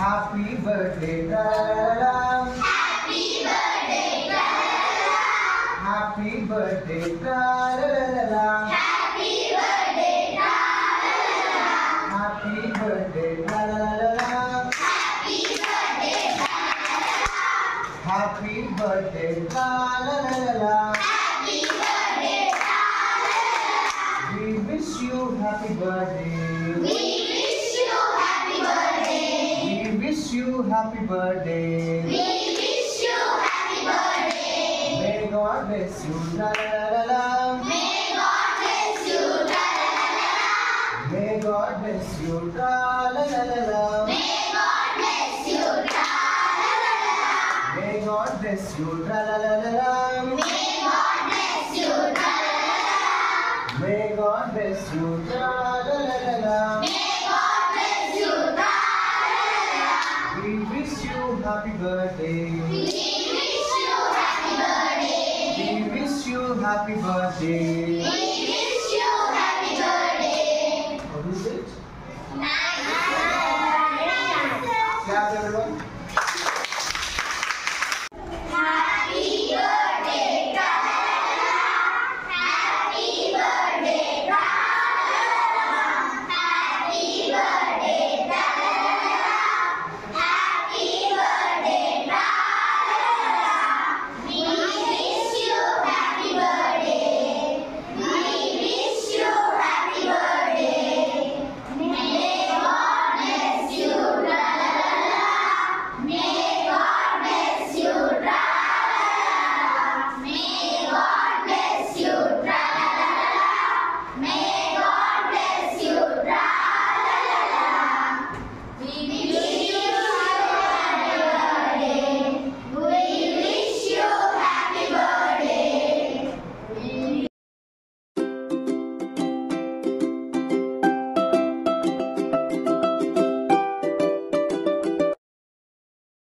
Happy birthday, Dalaram. Happy birthday, Dalaram. Happy birthday, Dalaram. Happy birthday, Dalaram. Happy birthday, Dalaram. Happy birthday, Dalaram. Happy birthday, Dalaram. Happy birthday, Dalaram. We wish you happy birthday. We wish you happy birthday. We wish you happy birthday. May God bless you, la la la la. May God bless you, la la la la. May God bless you, la la la la la. May God bless you, la la la la. May God bless you, la la la la la. May God bless you, la la la la. May God bless you, la la la la la. Happy birthday. We wish you happy birthday. We wish you happy birthday. Amen.